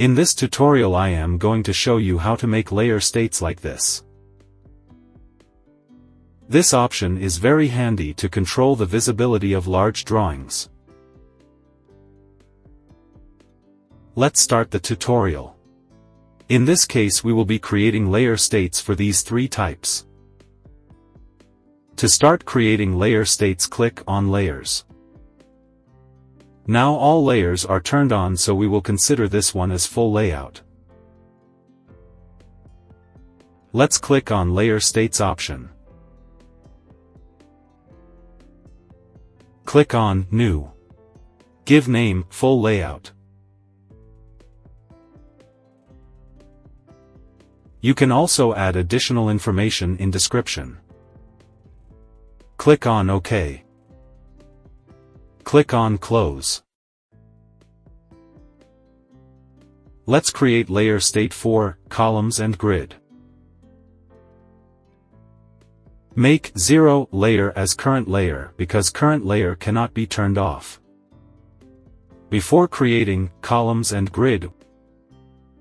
In this tutorial I am going to show you how to make layer states like this. This option is very handy to control the visibility of large drawings. Let's start the tutorial. In this case we will be creating layer states for these three types. To start creating layer states click on Layers. Now all layers are turned on so we will consider this one as full layout. Let's click on Layer States option. Click on New. Give name Full Layout. You can also add additional information in description. Click on OK. Click on Close. Let's create layer state for columns and grid. Make 0 layer as current layer because current layer cannot be turned off. Before creating columns and grid,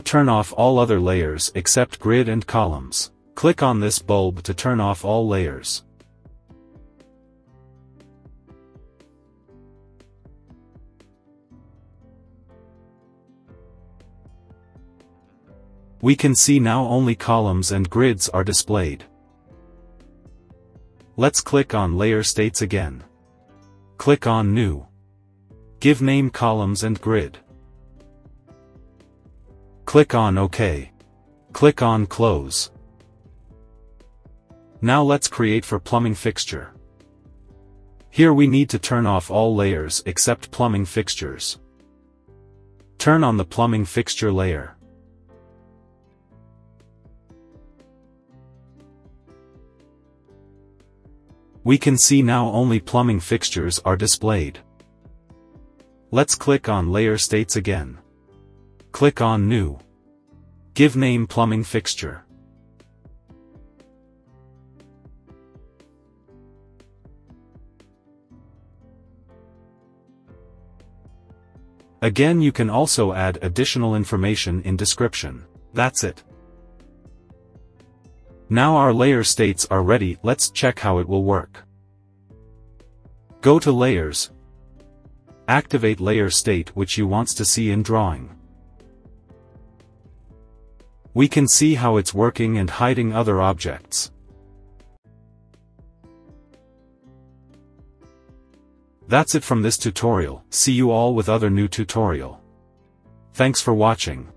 turn off all other layers except grid and columns. Click on this bulb to turn off all layers. We can see now only columns and grids are displayed. Let's click on Layer States again. Click on New. Give name columns and grid. Click on OK. Click on Close. Now let's create for plumbing fixture. Here we need to turn off all layers except plumbing fixtures. Turn on the plumbing fixture layer. We can see now only plumbing fixtures are displayed. Let's click on Layer States again. Click on New. Give name Plumbing Fixture. Again you can also add additional information in description. That's it. Now our layer states are ready, let's check how it will work. Go to Layers. Activate layer state which you wants to see in drawing. We can see how it's working and hiding other objects. That's it from this tutorial, see you all with other new tutorial. Thanks for watching.